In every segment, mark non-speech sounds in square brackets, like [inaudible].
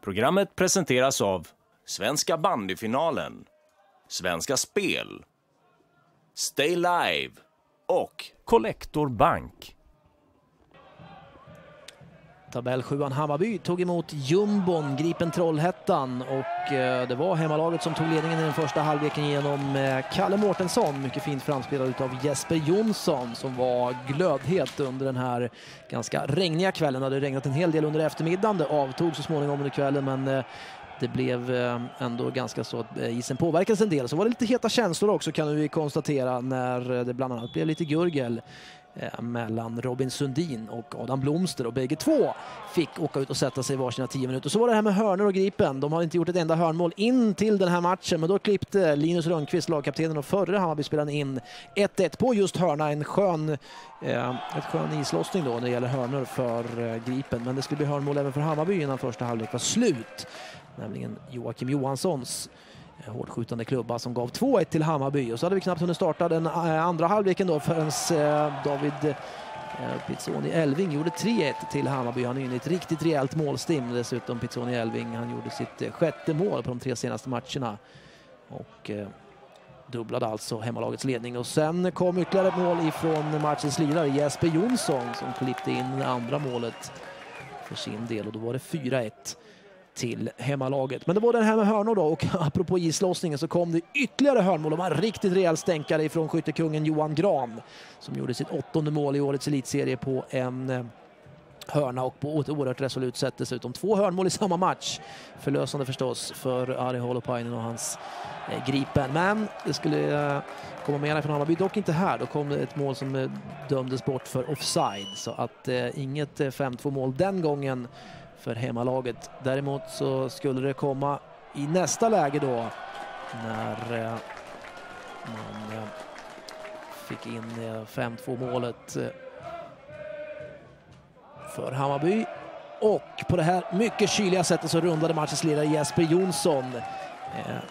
Programmet presenteras av Svenska bandyfinalen, Svenska Spel, Stay Live och Collector Bank. Tabellsjuan Hammarby tog emot jumbon Gripen Trollhättan och eh, det var hemmalaget som tog ledningen i den första halvleken genom eh, Kalle Mårtensson. Mycket fint framspelad av Jesper Jonsson som var glödhet under den här ganska regniga kvällen. Det hade regnat en hel del under eftermiddagen. Det avtog så småningom under kvällen men eh, det blev ändå ganska så att isen påverkades en del. Så var det lite heta känslor också kan vi konstatera när det bland annat blev lite gurgel Eh, mellan Robin Sundin och Adam Blomster och bägge två fick åka ut och sätta sig varsina tio minuter. Så var det här med hörnor och Gripen. De har inte gjort ett enda hörnmål in till den här matchen, men då klippte Linus Rönnqvist, lagkaptenen och förre Hammarby-spelaren in 1-1 på just hörna. En skön, eh, ett skön islossning då när det gäller hörnor för eh, Gripen, men det skulle bli hörnmål även för Hammarby innan första halvlek var slut. Nämligen Joakim Johanssons Eh, hårdskjutande klubba som gav 2-1 till Hammarby. Och så hade vi knappt hunnit starta den eh, andra halvleken då förrän eh, David Pizzoni Elving gjorde 3-1 till Hammarby. Han är inne i ett riktigt rejält målstim dessutom. Pizzoni Elving, han gjorde sitt sjätte mål på de tre senaste matcherna. Och dubblade alltså hemmalagets ledning. Och sen kom ytterligare ett mål ifrån matchens lirare Jesper Jonsson som klippte in det andra målet för sin del och då var det 4-1 till hemmalaget. Men det var den här med hörnor då och [laughs] apropå islossningen så kom det ytterligare hörnmål. och en riktigt rejäl stänkare ifrån skyttekungen Johan Gran som gjorde sitt åttonde mål i årets elitserie på en eh, hörna och på ett oerhört resolut sätt dessutom. Två hörnmål i samma match. Förlösande förstås för Ari Holopainen och hans eh, Gripen. Men det skulle eh, komma mera från Hammarby, dock inte här. Då kom det ett mål som dömdes bort för offside. Så att eh, inget 5-2 mål den gången för hemmalaget. Däremot så skulle det komma i nästa läge då när eh, man eh, fick in eh, 5-2-målet för Hammarby. Och på det här mycket kyliga sättet så rundade matchens ledare Jesper Jonsson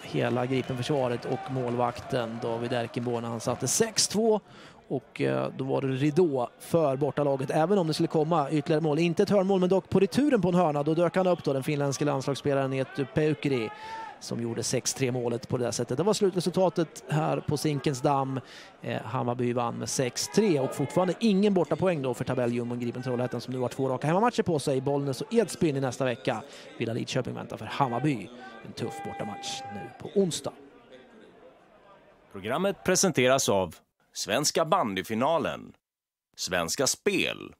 hela Gripenförsvaret och målvakten David Erkenborn när han satte 6-2 och eh, då var det ridå för bortalaget, även om det skulle komma ytterligare mål. Inte ett hörnmål, men dock på returen på en hörna. Då dök han upp då, den finländske landslagsspelaren Eetu Peukeri som gjorde 6-3 målet på det där sättet. Det var slutresultatet här på Zinkensdamm. Eh, Hammarby vann med 6-3 och fortfarande ingen bortapoäng då för tabelljumbon Gripen Trollhättan som nu har två raka hemmamatcher på sig. Bollnäs och Edsbyn i nästa vecka. Villa Lidköping väntar för Hammarby. En tuff bortamatch nu på onsdag. Programmet presenteras av Svenska bandyfinalen, Svenska Spel,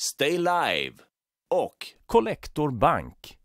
Stay Live. Och Collector Bank.